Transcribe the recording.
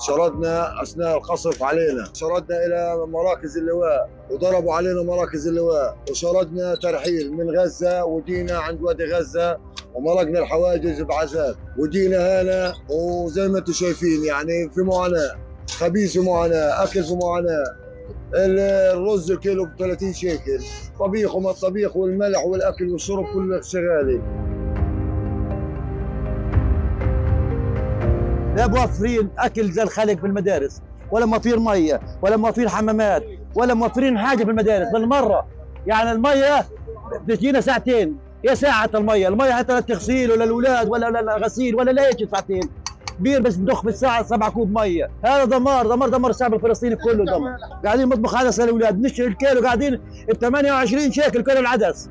شردنا أثناء القصف علينا. شردنا إلى مراكز اللواء وضربوا علينا مراكز اللواء وشردنا ترحيل من غزة ودينا عند وادي غزة ومرقنا الحواجز بعذاب ودينا هنا وزي ما أنتم شايفين يعني في معاناة. خبيث ومعاناه أكل في معاناة. الرز الكيلو ب 30 شيكل. طبيخ وما الطبيخ والملح والأكل والشرب كله شغالي لا موفرين أكل زي الخلق في المدارس ولا موفرين مية ولا موفرين حمامات ولا موفرين حاجة في المدارس بالمرة يعني المية بتجينا ساعتين يا ساعة المية، المية حتى لا تغسيل ولا الأولاد ولا ولا غسيل ولا لا يجي ساعتين. بير بس بضخ بالساعة 7 كوب مية، هذا دمار دمار دمر الشعب الفلسطيني كله دمر. قاعدين مطبخ عدس للأولاد، نشتري الكيلو قاعدين ب 28 شيكل كيلو العدس.